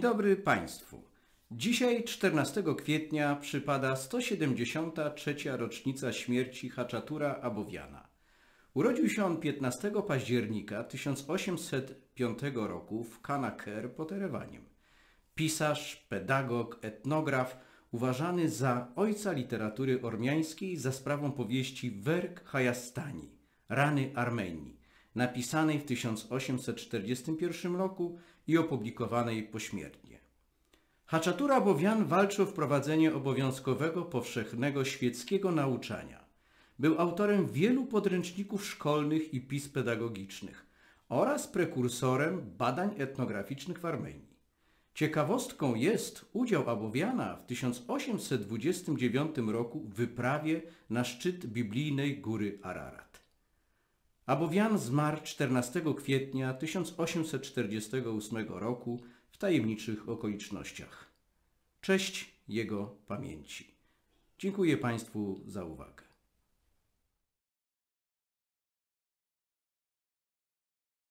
dobry Państwu. Dzisiaj, 14 kwietnia, przypada 173. rocznica śmierci Haczatura Abowiana. Urodził się on 15 października 1805 roku w Kanaker pod Erewaniem. Pisarz, pedagog, etnograf, uważany za ojca literatury ormiańskiej za sprawą powieści Werk Hayastani, Rany Armenii, napisanej w 1841 roku i opublikowanej pośmiertnie. Haczatura Bowian walczył o wprowadzenie obowiązkowego powszechnego świeckiego nauczania. Był autorem wielu podręczników szkolnych i pism pedagogicznych oraz prekursorem badań etnograficznych w Armenii. Ciekawostką jest udział Abowiana w 1829 roku w wyprawie na szczyt biblijnej góry Ararat. Abowian zmarł 14 kwietnia 1848 roku w tajemniczych okolicznościach. Cześć jego pamięci. Dziękuję Państwu za uwagę.